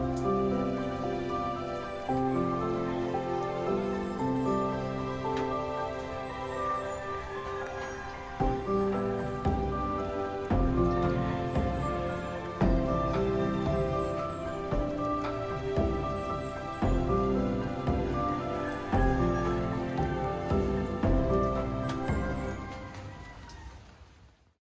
嗯。